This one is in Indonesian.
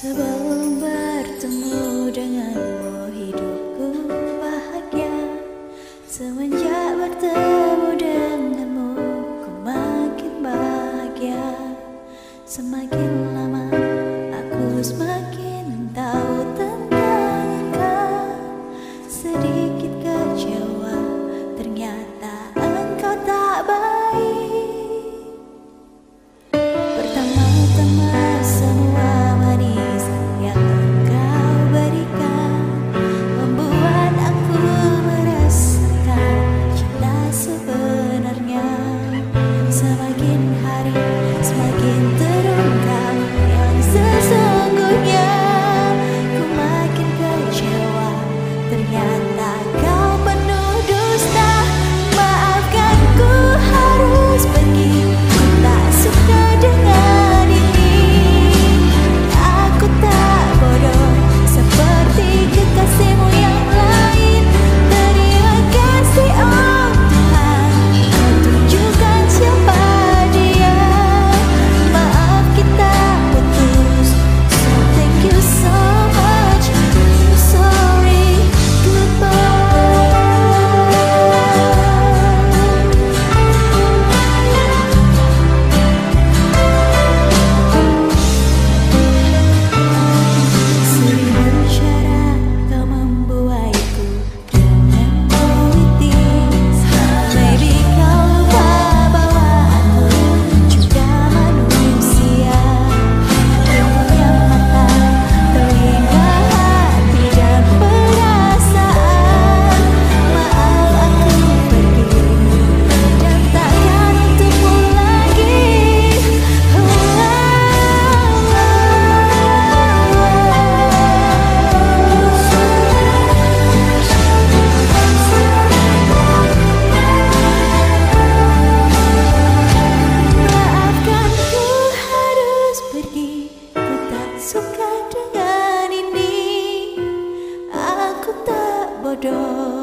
Sebelum bertemu denganmu hidupku bahagia. Semenjak bertemu lain suka dengan ini. Aku tak bodoh.